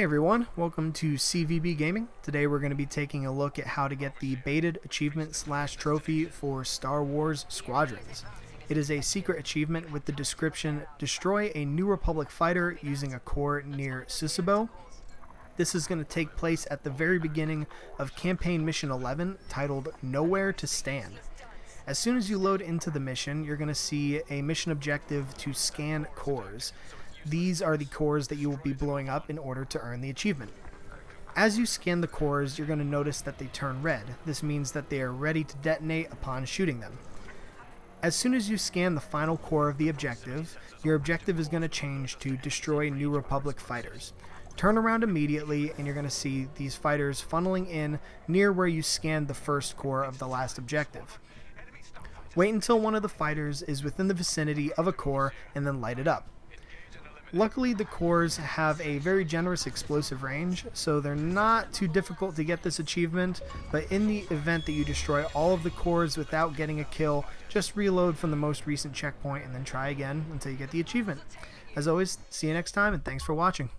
everyone, welcome to CVB Gaming. Today we're going to be taking a look at how to get the baited achievement slash trophy for Star Wars Squadrons. It is a secret achievement with the description Destroy a New Republic fighter using a core near Sissubo. This is going to take place at the very beginning of Campaign Mission 11 titled Nowhere to Stand. As soon as you load into the mission, you're going to see a mission objective to scan cores. These are the cores that you will be blowing up in order to earn the achievement. As you scan the cores, you're going to notice that they turn red. This means that they are ready to detonate upon shooting them. As soon as you scan the final core of the objective, your objective is going to change to destroy New Republic fighters. Turn around immediately and you're going to see these fighters funneling in near where you scanned the first core of the last objective. Wait until one of the fighters is within the vicinity of a core and then light it up. Luckily, the cores have a very generous explosive range, so they're not too difficult to get this achievement, but in the event that you destroy all of the cores without getting a kill, just reload from the most recent checkpoint and then try again until you get the achievement. As always, see you next time and thanks for watching.